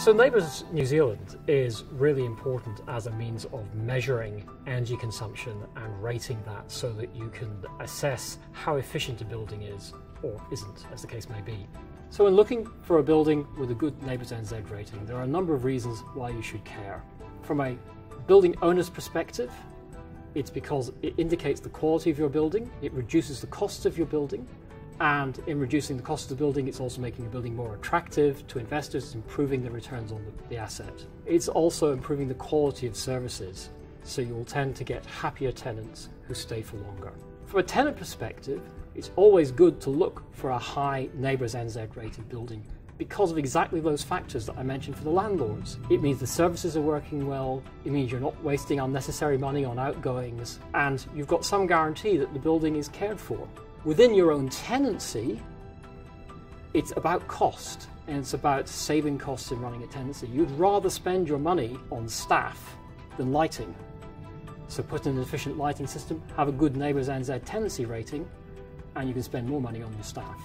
So NABERS New Zealand is really important as a means of measuring energy consumption and rating that so that you can assess how efficient a building is or isn't, as the case may be. So in looking for a building with a good NABERS NZ rating, there are a number of reasons why you should care. From a building owner's perspective, it's because it indicates the quality of your building, it reduces the costs of your building, and in reducing the cost of the building, it's also making the building more attractive to investors, improving the returns on the, the asset. It's also improving the quality of services, so you will tend to get happier tenants who stay for longer. From a tenant perspective, it's always good to look for a high NABERS NZ rated building because of exactly those factors that I mentioned for the landlords. It means the services are working well, it means you're not wasting unnecessary money on outgoings, and you've got some guarantee that the building is cared for. Within your own tenancy, it's about cost and it's about saving costs in running a tenancy. You'd rather spend your money on staff than lighting. So put in an efficient lighting system, have a good NABERS NZ tenancy rating, and you can spend more money on your staff.